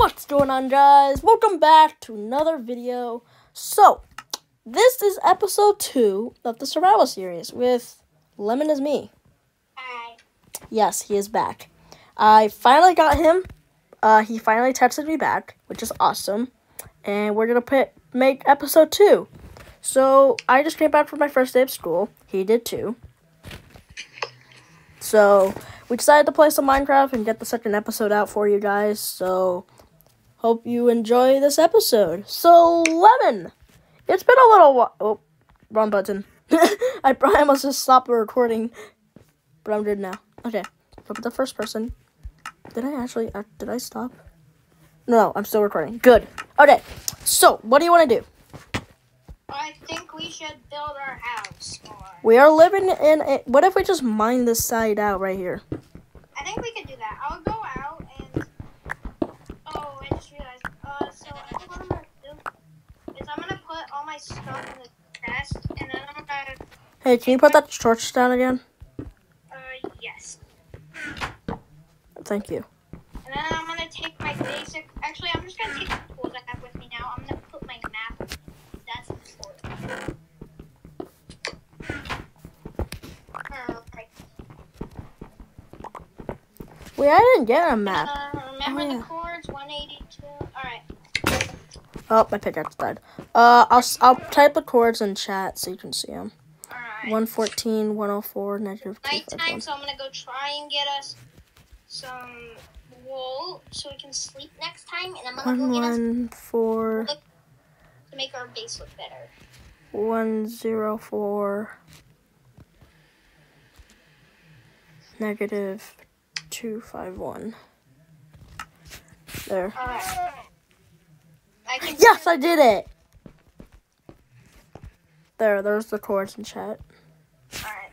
What's going on, guys? Welcome back to another video. So, this is episode two of the survival series with Lemon is me. Hi. Yes, he is back. I finally got him. Uh, he finally texted me back, which is awesome. And we're gonna put make episode two. So I just came back from my first day of school. He did too. So we decided to play some Minecraft and get the second episode out for you guys. So hope you enjoy this episode. So Lemon, it's been a little while. Oh, wrong button. I probably must have stopped the recording, but I'm good now. Okay, flip to first person. Did I actually? Uh, did I stop? No, I'm still recording. Good. Okay, so what do you want to do? I think we should build our house more. We are living in a. What if we just mine this side out right here? I think we could do that. I'll go out and. Oh, I just realized. Uh, so I think what I'm gonna do is I'm gonna put all my stuff in the chest, and then I'm gonna. Hey, can you put that torch down again? Uh, yes. Thank you. And then I'm gonna take my basic. Actually, I'm just gonna take the tools I have with me now. I'm gonna put my map. That's important. Wait, I didn't get a map. Uh, remember Oh, yeah. the coords? 182. Alright. Oh, my pickaxe died. Uh, I'll I'll type the coords in chat so you can see them. Alright. 114, 104, negative Nighttime, 251. so I'm gonna go try and get us some wool so we can sleep next time. And I'm gonna go get us 114, to make our base look better. 104, negative 251. There. Alright. I Yes, I did it! There, there's the coords in chat. Alright.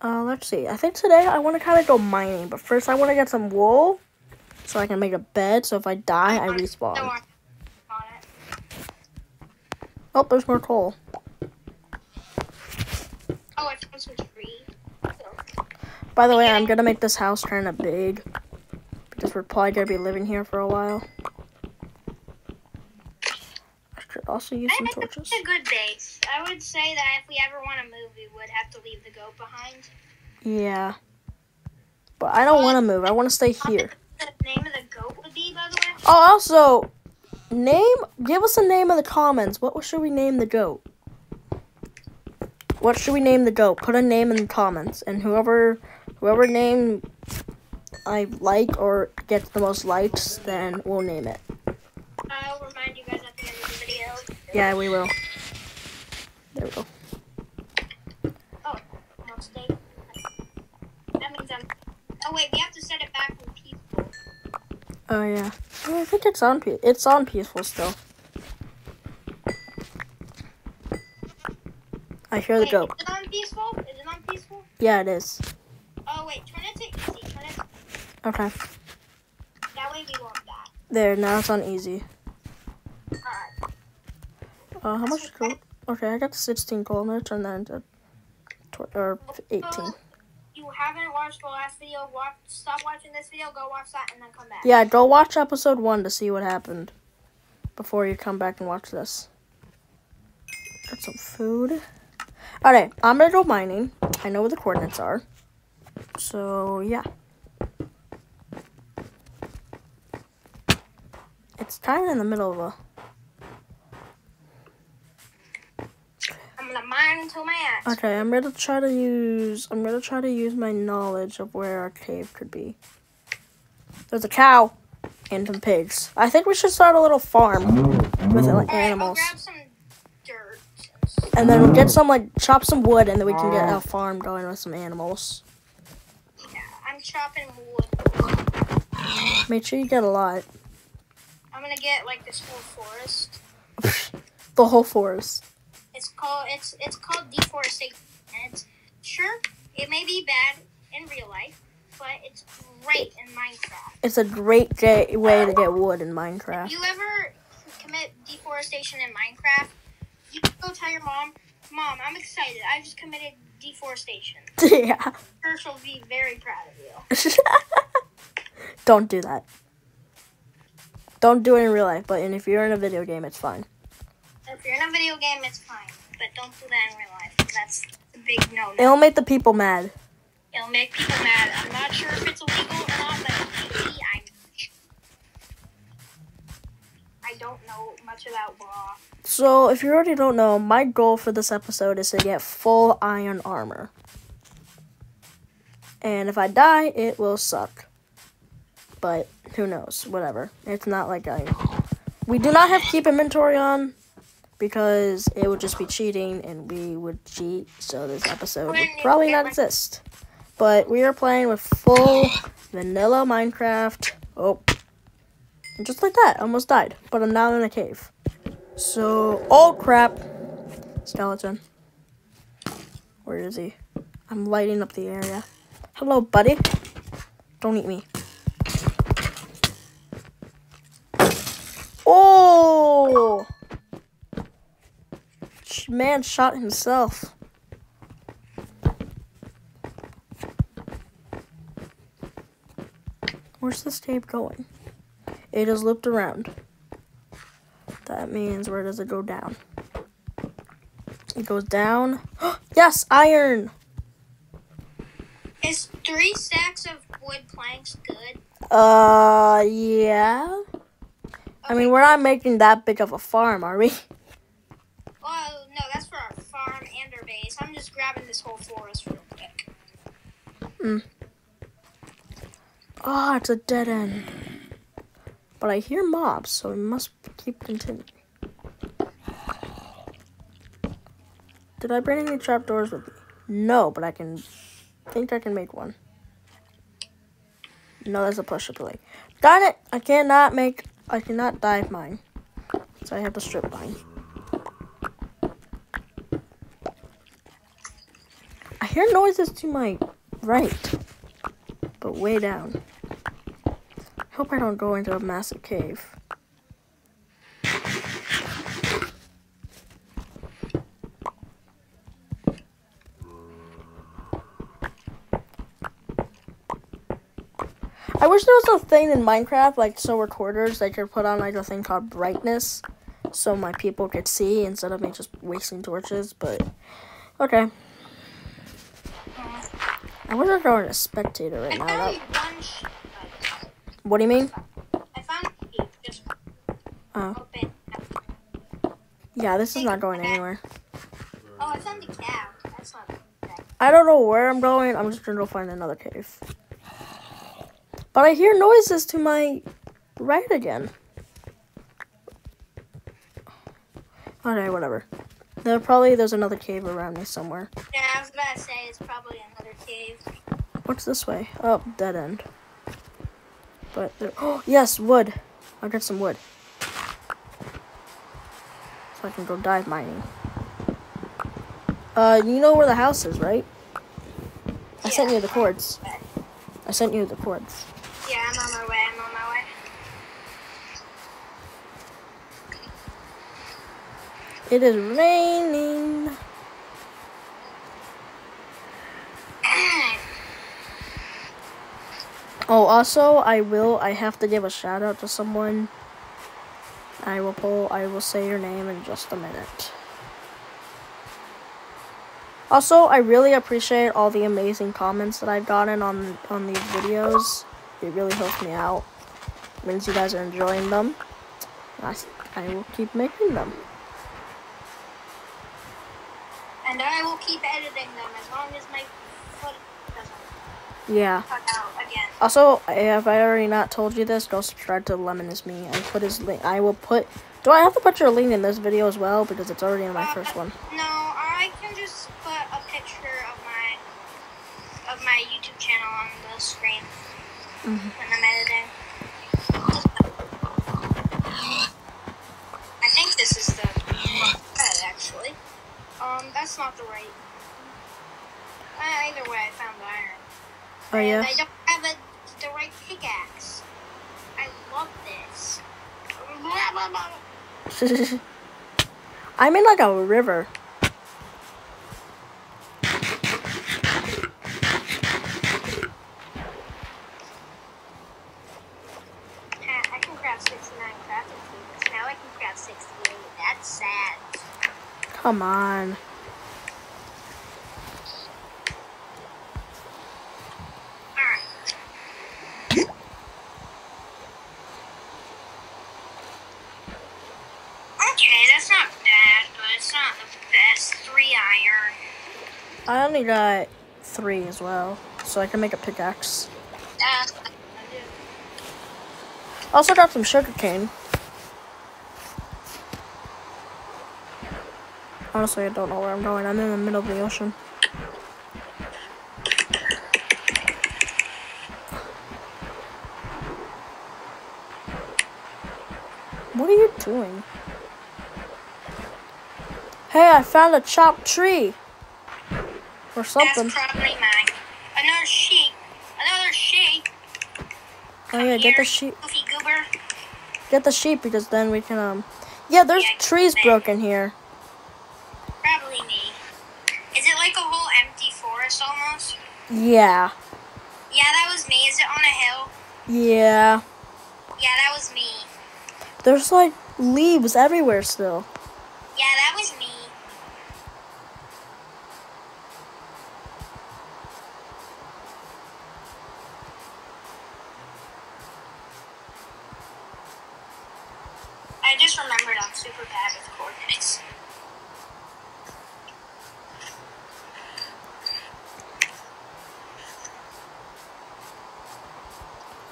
Uh, let's see. I think today I want to kind of go mining, but first I want to get some wool so I can make a bed. So if I die, I respawn. Oh, there's more coal. Oh, I found some tree. By the way, I'm gonna make this house kind of big because we're probably gonna be living here for a while. I could also use I some think torches. it's a good base. I would say that if we ever want to move, we would have to leave the goat behind. Yeah, but I don't want to move. I want to stay here. The name of the goat would be, by the way. Oh, also, name. Give us a name in the comments. What should we name the goat? What should we name the goat? Put a name in the comments, and whoever whoever name I like or gets the most likes, then we'll name it. I'll remind you guys Yeah, we will. There we go. Oh, almost day. That means I'm. Oh wait, we have to set it back from peaceful. Oh yeah. I think it's on. It's on peaceful still. I hear the Wait, goat. is it on peaceful? Is it on peaceful? Yeah, it is. Oh wait, turn it to easy. Turn it. Okay. That way we won't die. There. Now it's on easy. Uh, how much gold? Okay, I got 16 gold. I'm gonna turn that into or 18. So, you haven't watched the last video, watch stop watching this video, go watch that and then come back. Yeah, go watch episode one to see what happened before you come back and watch this. Got some food. Alright, I'm gonna go mining. I know where the coordinates are. So, yeah. It's kind of in the middle of a. I'm gonna mine until my axe. Okay, I'm gonna try to use. I'm gonna try to use my knowledge of where our cave could be. There's a cow and some pigs. I think we should start a little farm with like, animals, grab and then we'll get some like chop some wood, and then we can get a farm going with some animals. Yeah, I'm chopping wood. Make sure you get a lot. I'm gonna get like this whole forest. The whole forest. It's called it's it's called deforestation. And it's sure it may be bad in real life, but it's great in Minecraft. It's a great ga- way to get wood in Minecraft. If you ever commit deforestation in Minecraft, you can go tell your mom, Mom, I'm excited. I just committed deforestation. yeah. Church will be very proud of you. Don't do that. Don't do it in real life, but and if you're in a video game, it's fine. If you're in a video game, it's fine, but don't do that in real life. That's a big no. It'll make the people mad. It'll make people mad. I'm not sure if it's illegal or not, but maybe I'm. I don't know much about law. So, if you already don't know, my goal for this episode is to get full iron armor. And if I die, it will suck. But who knows? Whatever. It's not like I. We do not have keep inventory on because it would just be cheating and we would cheat. So this episode would probably not exist. But we are playing with full vanilla Minecraft. Oh. And just like that, almost died. But I'm now in a cave. So, oh crap. Skeleton. Where is he? I'm lighting up the area. Hello, buddy. Don't eat me. Man shot himself. Where's this tape going? It is looped around. That means where does it go down? It goes down. yes, iron. Is three stacks of wood planks good? Uh, yeah. I mean, we're not making that big of a farm, are we? No, that's for our farm and our base. I'm just grabbing this whole forest real quick. Mm. Ah, it's a dead end. But I hear mobs, so we must keep continuing. Did I bring any trapdoors with me? No, but I can think I can make one. No, there's a push-up lake. Darn it! I cannot make. I cannot dive mine, so I have to strip mine. Hear noises to my right, but way down. Hope I don't go into a massive cave. I wish there was a thing in Minecraft, like so recorders, that could put on like a thing called brightness, so my people could see instead of me just wasting torches. But okay, I wish I could into spectator right now. found That- one what do you mean? I found a sheep. Just Oh, open. yeah, this is not going anywhere. Oh, I found a cow. That's not. I don't know where I'm going. I'm just gonna go find another cave. But I hear noises to my right again. Okay, whatever. There probably there's another cave around me somewhere. Yeah, I was about to say it's probably another cave. What's this way? Oh, dead end. But there. Oh yes, wood. I'll get some wood. So I can go dive mining. Uh, you know where the house is, right? I sent you the coords. I sent you the coords. It is raining. Oh, also, I will. I have to give a shout out to someone. I will pull. I will say your name in just a minute. Also, I really appreciate all the amazing comments that I've gotten on on these videos. It really helps me out. means you guys are enjoying them. I, I will keep making them. And I will keep editing them as long as my foot doesn't Yeah. cut out again. Also, if I already not told you this, go subscribe to Lemon is Me. I put his link. I will put. Do I have to put your link in this video as well because it's already in my Uh, first one? No, I can just put a picture of my of my YouTube channel on the screen Mhm. when I'm editing. I think this is the bed actually. Um, that's not the right. Uh, either way, I found iron. Oh And yeah. I don't have a, the right pickaxe. I love this. I'm in like a river. Ha, I can grab craft 69 crafting tables. Now I can craft 68. That's sad. Come on. Alright. Okay, that's not bad, but it's not the best. Three iron. I only got three as well, so I can make a pickaxe. That's Also got some sugar cane. Honestly, I don't know where I'm going. I'm in the middle of the ocean. What are you doing? Hey, I found a chopped tree. Or something. That's probably mine. Another sheep. Another sheep. Oh yeah, get the Here, sheep. Get the sheep because then we can um. Yeah, there's Yeah, trees broken here. Yeah. Yeah, that was me. Is it on a hill? Yeah. Yeah, that was me. There's like leaves everywhere still. Yeah, that was me. I just remembered I'm super bad with coordinates.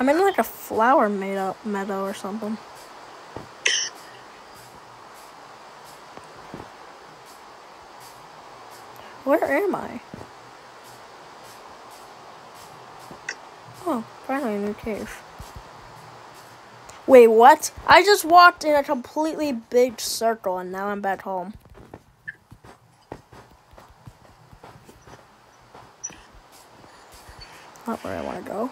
I'm in like a flower made up meadow or something. Where am I? Oh, finally a new cave. Wait, what? I just walked in a completely big circle and now I'm back home. Not where I want to go.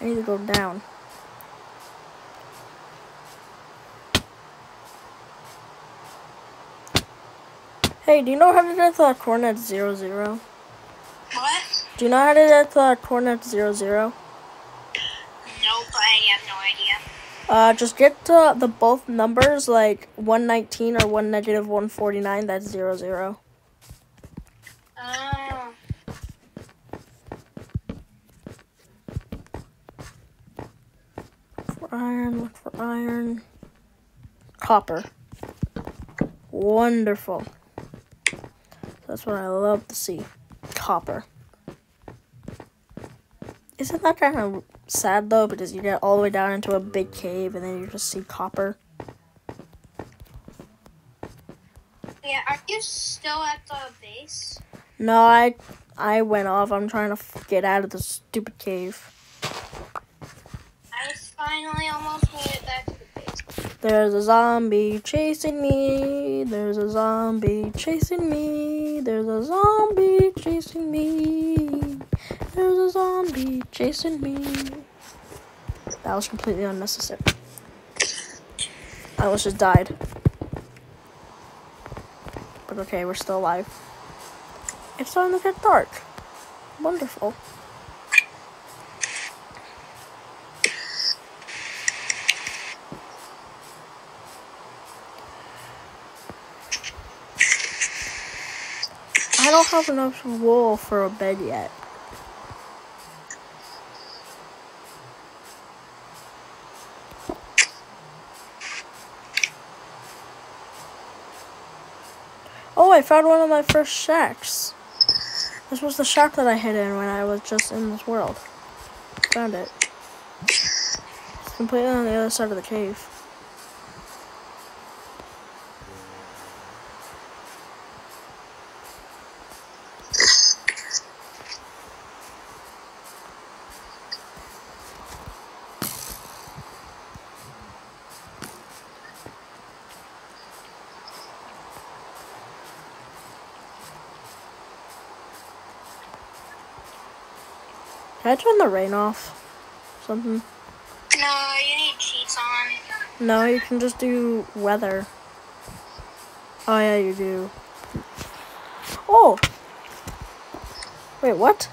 I need to go down. Hey, do you know how to get the coordinate zero zero? What? Do you know how to get the coordinate zero zero? Nope, I have no idea. Uh, just get the, the both numbers like 119 or 1 negative 149. That's zero zero. Oh. For iron, look for iron. Copper. Wonderful. That's what I love to see. Copper. Isn't that kind of sad though? Because you get all the way down into a big cave and then you just see copper. Yeah, are you still at the base? No, I I went off. I'm trying to get out of this stupid cave. Finally almost made it back to the base. There's a zombie chasing me. There's a zombie chasing me. There's a zombie chasing me. There's a zombie chasing me. That was completely unnecessary. I almost just died. But okay, we're still alive. It's starting to get dark. Wonderful. Don't have enough wool for a bed yet. Oh, I found one of my first shacks. This was the shack that I hid in when I was just in this world. Found it. It's completely on the other side of the cave. Can I turn the rain off? Something. No, you need cheats on. No, you can just do weather. Oh yeah, you do. Oh. Wait, what?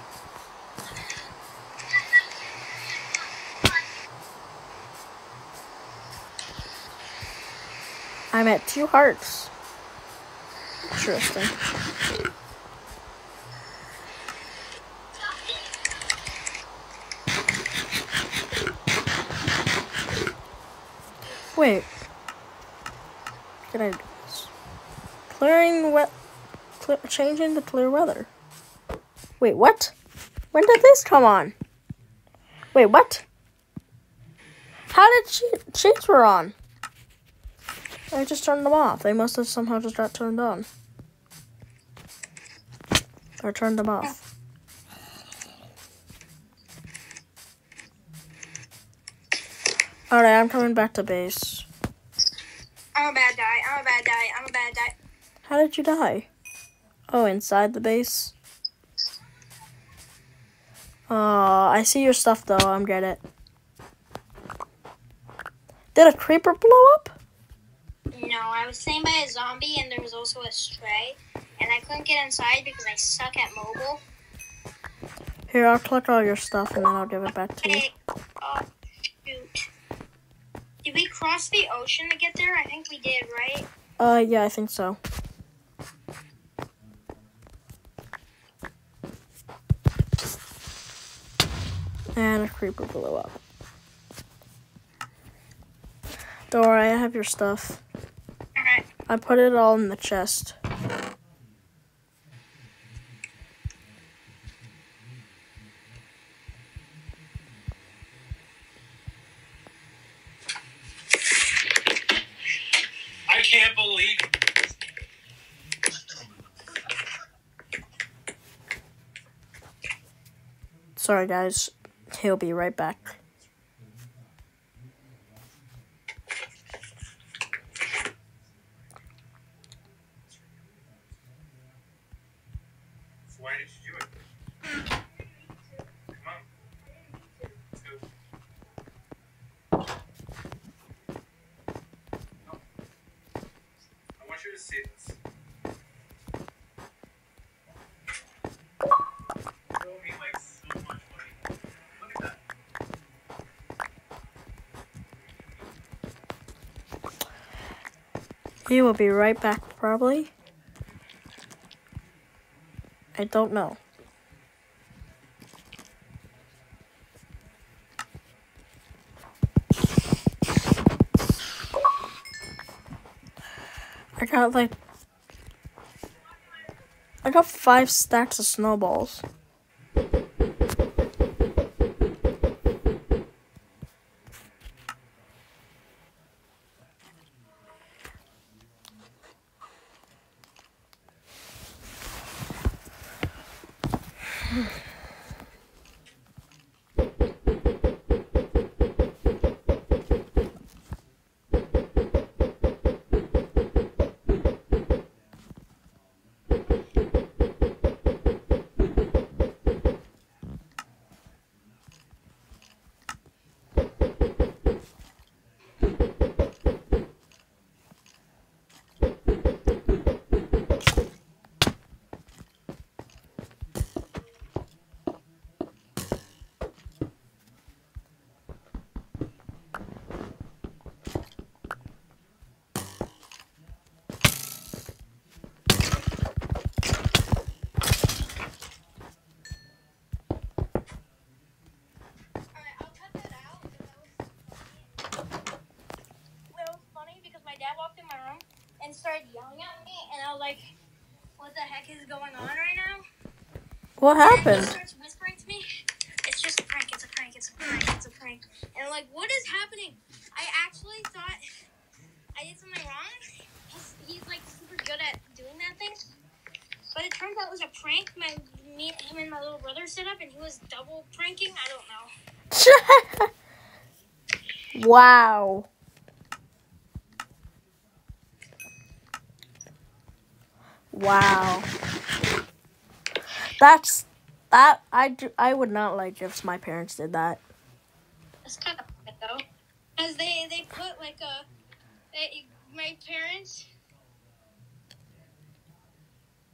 I'm at two hearts. Interesting. Wait. Can I do this? Clearing wet. Changing to clear weather. Wait, what? When did this come on? Wait, what? How did she shades were on? I just turned them off. They must have somehow just got turned on. Or turned them off. Alright, I'm coming back to base. I'm a bad guy. I'm a bad guy. I'm a bad guy. How did you die? Oh, inside the base? Oh, I see your stuff though. I'm get it. Did a creeper blow up? No, I was slain by a zombie and there was also a stray. And I couldn't get inside because I suck at mobile. Here, I'll collect all your stuff and then I'll give it back to you. Oh, shoot. Did we cross the ocean to get there? I think we did, right? Uh, yeah, I think so. And a creeper blew up. Don't worry, I have your stuff. Alright. I put it all in the chest. I can't believe. Sorry, guys. He'll be right back. Why did you do it? Come on. Let's go. No. I want you to see this. Throw me like so much money. Look at He will be right back, probably. I don't know. Got like. I got five stacks of snowballs. Alright, I'll cut that out. 'cause That was funny. It was funny because my dad walked in my room and started yelling at me, and I was like, "What the heck is going on right now?" What happened? starts whispering to me, "It's just a prank. It's a prank. It's a prank. It's a prank." And I'm like, "What is happening?" I actually thought I did something wrong. He's, he's like super good at doing that thing. But it turns out it was a prank. My me, him, and my little brother set up, and he was double pranking. I don't know. wow. Wow. That's that I do, I would not like if my parents did that. That's kind of bad though, because they they put like a they, my parents.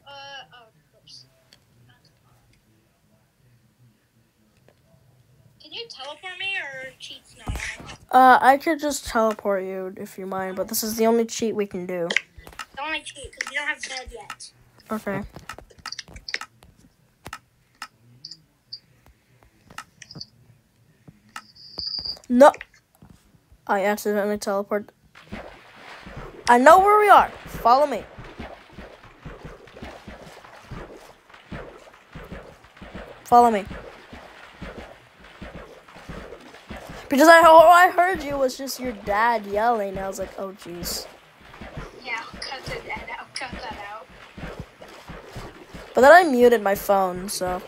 Uh oh, oops. Can you teleport me or cheats not on? Uh, I could just teleport you if you mind, but this is the only cheat we can do. The only cheat because we don't have bed yet. Okay. No. I accidentally teleport. I know where we are. Follow me. Follow me. Because I all I heard you was just your dad yelling. I was like, oh jeez. Yeah, I'll cut that out. Cut that out. But then I muted my phone, so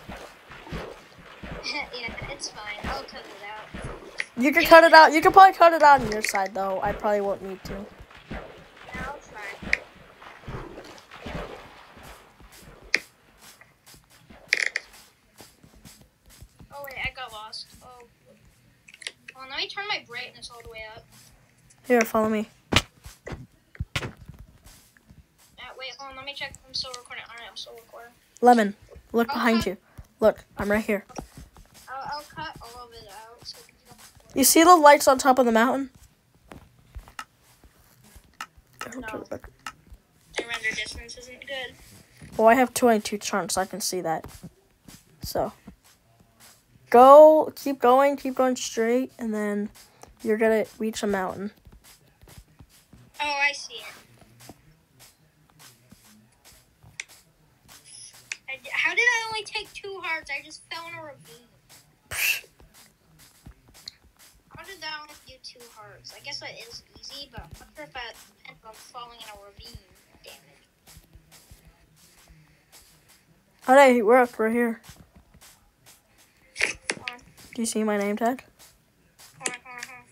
yeah, you can cut it out. You can probably cut it out on your side though. I probably won't need to. I'll. Oh wait, I got lost. Oh. Well, let me turn my brightness all the way up. Here, follow me. Uh, wait, hold on. Let me check. if I'm still recording. All right, I'm still recording. Lemon, look behind you. Look, I'm right here. I'll, I'll cut all of it out. You see the lights on top of the mountain? No. The render distance isn't good. Well, I have 22 charms, so I can see that. So, go, keep going, keep going straight, and then you're gonna reach a mountain. Oh, I see it. How did I only take two hearts? I just fell in a ravine. Psh, How did that do two hearts? I guess that is easy, but I'm not sure if that depends on falling in a ravine. Damn it. Alright, we're up, we're here. Do you see my name tag? hold on, hold on, hold on.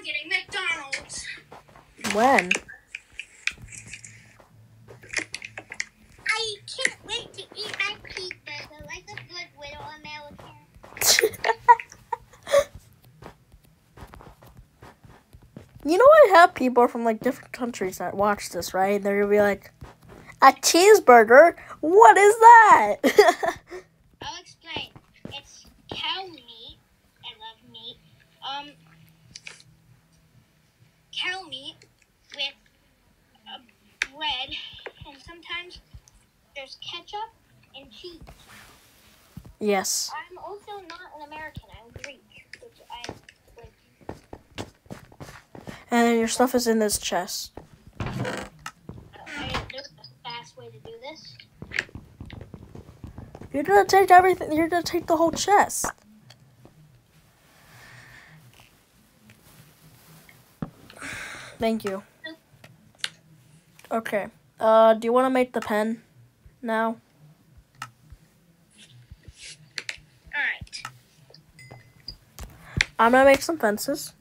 I'm getting McDonald's. When? I can't wait to eat my cheeseburger like a good widow American. You know, I have people from like different countries that watch this, right? And They're gonna be like, a cheeseburger? What is that? I'll explain. It's cow meat. I love meat. Um, cow meat with uh, bread, and sometimes there's ketchup and cheese. yes. I'm also not an American. I'm Greek, which I like. And then your stuff is in this chest. I, there's a fast way to do this. You're gonna take everything. You're gonna take the whole chest. Thank you. Okay. Uh, do you want to make the pen now? All right. I'm gonna make some fences.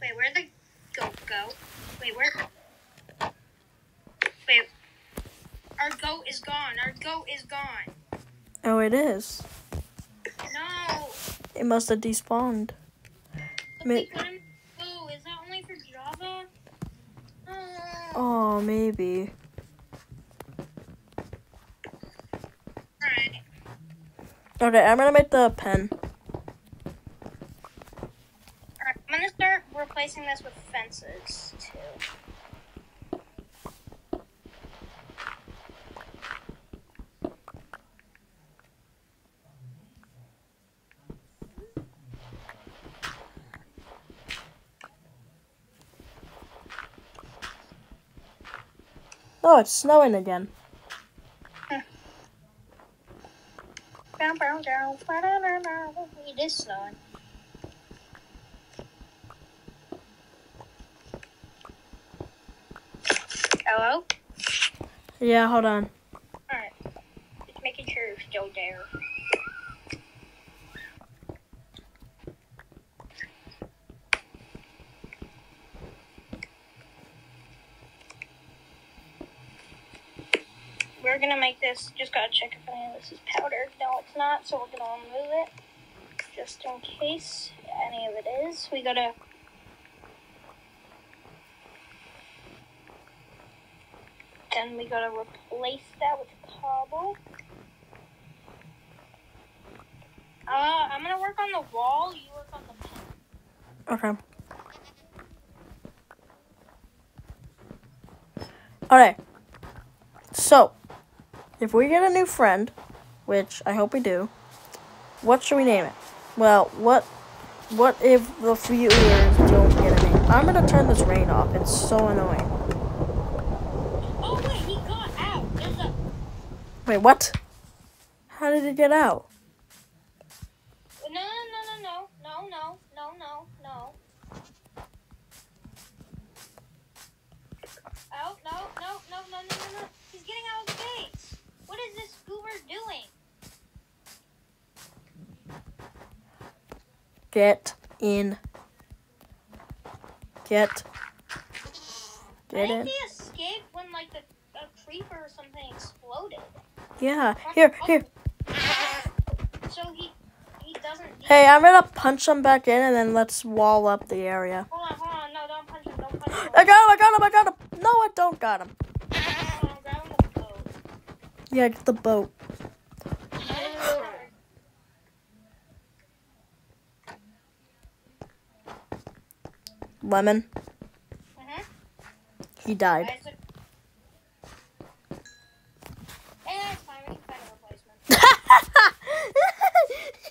Wait, where'd the goat go? Wait, where? Wait. Our goat is gone. Our goat is gone. Oh, it is. No. It must have despawned. But Ma- we put him. Oh, is that only for Java? Oh. Oh, maybe. Alright. Okay, I'm gonna make the pen. Alright, I'm gonna start replacing this with fences too. Oh, it's snowing again. It is snowing. Hello? Yeah, hold on. Alright. Just making making sure you're still there. We're gonna make this. Just gotta check if any of this is powdered. No, it's not. So we're gonna remove it, just in case any of it is. We gotta. Then we gotta replace that with cobble. Uh, I'm gonna work on the wall. You work on the pen. Okay. Alright. So, if we get a new friend, which I hope we do, what should we name it? Well, what what if the viewers don't get a name? I'm gonna turn this rain off. It's so annoying. Oh wait, he got out. There's a. Wait, what? How did it get out? Get in. Get. Get in. when like a, a creeper or something exploded. Yeah. Here, here. So he he doesn't. Hey, I'm gonna punch him back in and then let's wall up the area. Hold on, hold on. No, don't punch him. Don't punch him. I got him, I got him, I got him. No, I don't got him. Hold on, grab him with the boat. Yeah, get the boat. Lemon, Mhm. he died. Eh, it's fine. We can find a replacement.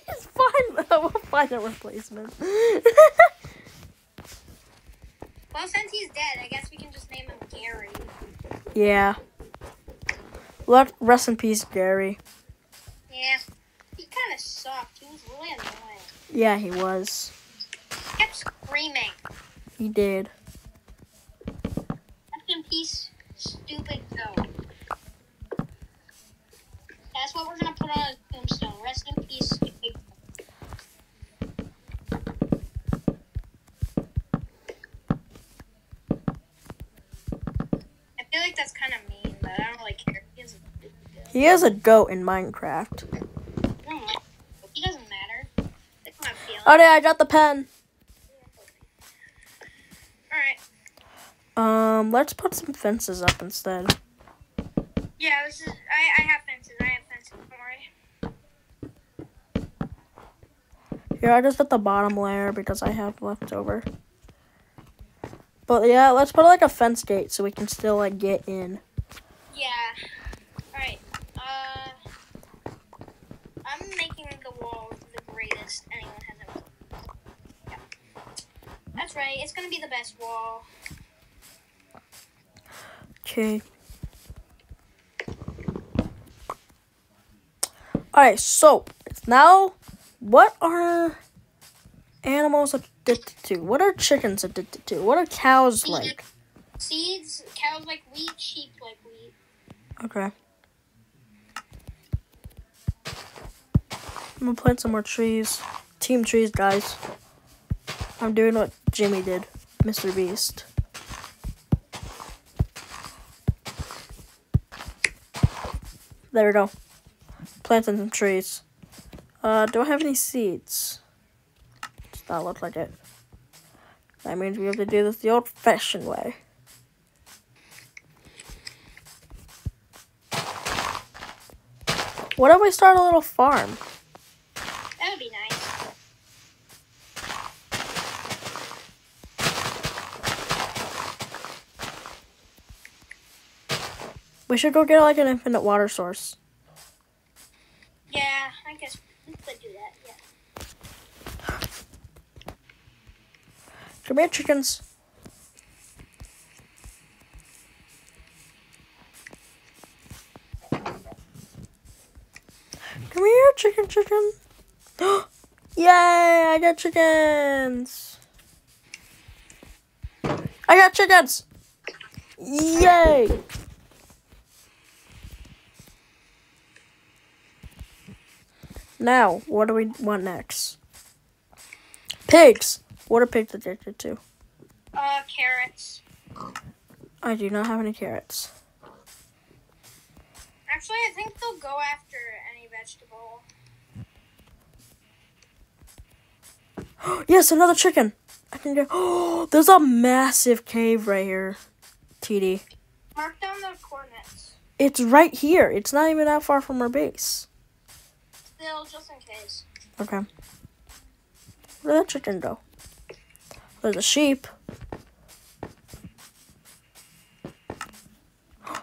He's fine. We'll find a replacement. Well, since he's dead, I guess we can just name him Gary. yeah. Let rest in peace, Gary. Yeah. He kind of sucked. He was really annoying. Yeah, he was. He kept screaming. He did. Rest in peace, stupid goat. That's what we're gonna put on his tombstone. Rest in peace, stupid goat. I feel like that's kind of mean, but I don't really care. He is a goat. He is a goat in Minecraft. I don't like him. He doesn't matter. They don't have. Oh yeah, I got the pen. Alright. Um, let's put some fences up instead. Yeah, this is. I, I have fences. I have fences. Don't worry. Here, I just put the bottom layer because I have leftover. But yeah, let's put like a fence gate so we can still like get in. Yeah. Alright. Uh. I'm making the wall the greatest anyone has ever. Yeah. That's right. It's gonna be the best wall. Okay. Alright, so now what are animals addicted to? What are chickens addicted to? What are cows like? Seeds. Cows like wheat. Sheep like wheat. Okay. I'm gonna plant some more trees. Team trees, guys. I'm doing what Jimmy did, MrBeast. There we go. Planting some trees. Uh, do I have any seeds? Does not look like it. That means we have to do this the old fashioned way. What if we start a little farm? That would be nice. We should go get like an infinite water source. Yeah, I guess we could do that. Yeah. Come here, chickens. Come here, chicken, chicken. Yay! I got chickens. I got chickens. Yay! Now, what do we want next? Pigs. What are pigs addicted to? Uh, carrots. I do not have any carrots. Actually, I think they'll go after any vegetable. yes, another chicken. I can get. Oh, there's a massive cave right here. TD. Mark down the coordinates. It's right here. It's not even that far from our base. Still, just in case. Okay. Where did the chicken go? There's a sheep.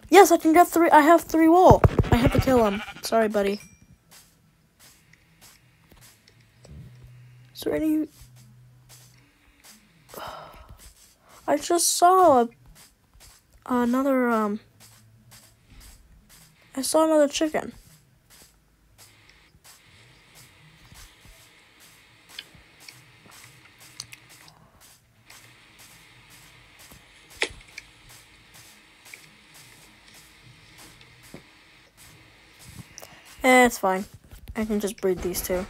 Yes, I can get three. I have three wool. I have to kill him. Sorry, buddy. Is there any? I just saw a, another. Um. I saw another chicken. Eh, it's fine. I can just breed these two.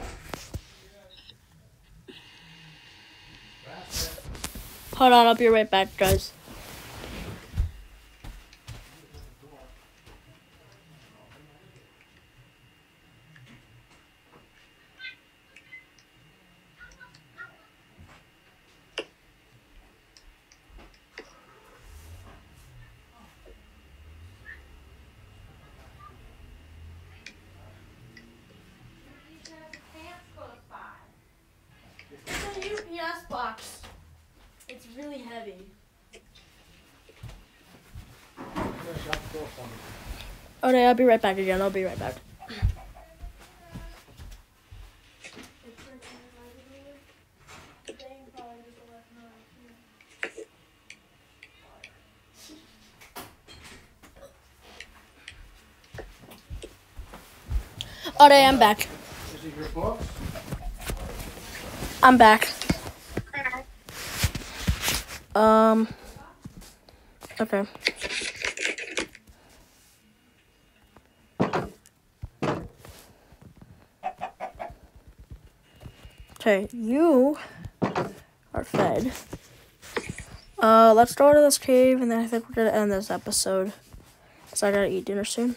Hold on, I'll be right back, guys. Okay, I'll be right back again. I'll be right back. Alright, I'm back. Is it your book? I'm back. Um. Okay. Okay, you are fed. Uh, let's go to this cave, and then I think we're gonna end this episode. Cause I gotta eat dinner soon.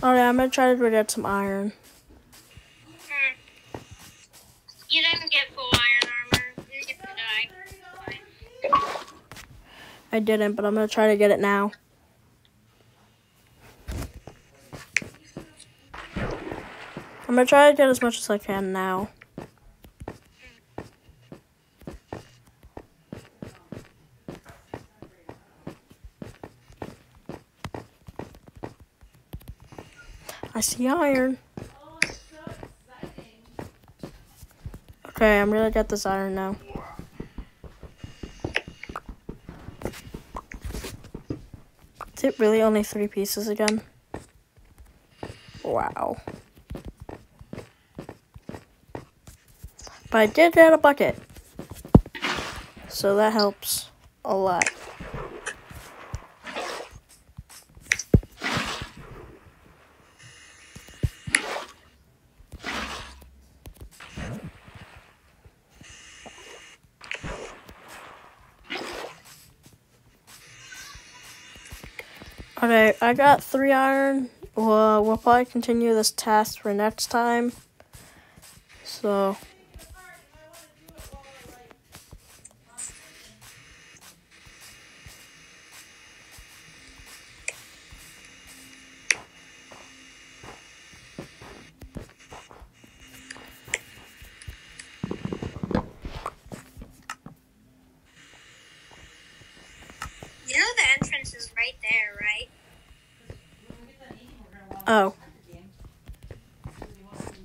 Alright, I'm gonna try to get some iron. I didn't, but I'm gonna try to get it now. I'm gonna try to get as much as I can now. I see iron. Okay, I'm gonna get this iron now. Is it really only three pieces again? Wow. But I did get a bucket. So that helps a lot. I got three iron. Well, we'll probably continue this task for next time. So.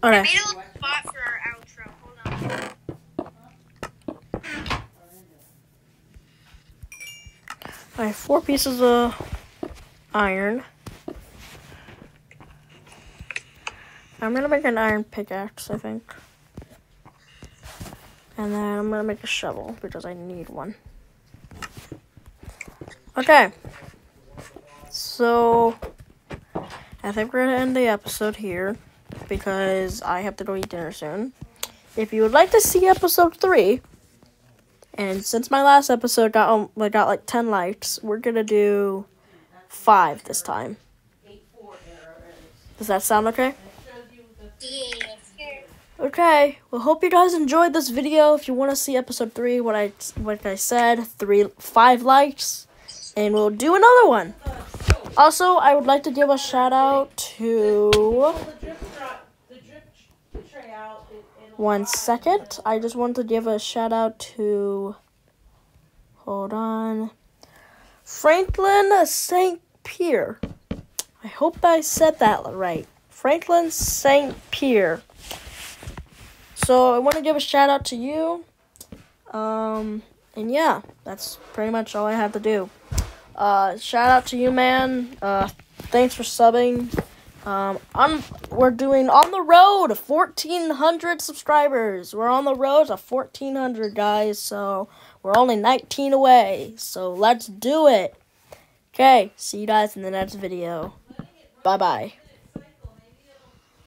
I Okay. made a little spot for our outro. Hold on. I have four pieces of iron. I'm gonna make an iron pickaxe, I think. And then I'm gonna make a shovel because I need one. Okay. So I think we're gonna end the episode here because I have to go eat dinner soon. If you would like to see episode three, and since my last episode got um, like, got like ten likes, we're gonna do five this time. Does that sound okay? Okay. Well, hope you guys enjoyed this video. If you want to see episode three, what I like I said, three five likes, and we'll do another one. Also, I would like to give a shout out to. One second. I just want to give a shout out to. Hold on. Franklin St. Pierre. I hope I said that right. Franklin St. Pierre. So I want to give a shout out to you. Um, and yeah, that's pretty much all I have to do. Uh, shout out to you, man. Uh, thanks for subbing. Um, we're doing on the road 1,400 subscribers. We're on the road to 1,400 guys, so we're only 19 away. So let's do it. Okay, see you guys in the next video. Bye bye.